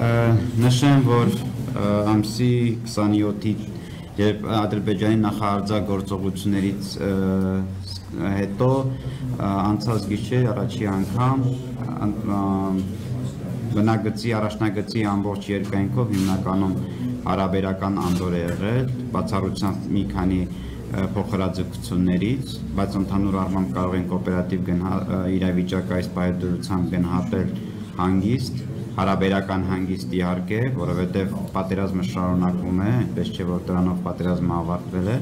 Նշեմ, որ ամսի 27-ի երբ Ադրբեջանի նախարարձագործողություններից հետո անցած գիշեր առաջի անգամ բնագծի առաջնագծի ամբողջ երկայնքով հիմնականում հարաբերական անդոր է եղել, բացառությամբ մի քանի փոխհրաձգություններից, բայց ընդհանուր առմամբ կարող ենք օպերատիվ իրավիճակը այս պայդրությամբ գնահատել հանգիստ, հարաբերական հանգիստ իհարկե, որովհետև պատերազմը շարունակվում է, այնպես չէ որ դրանով պատերազմը ավարտվել է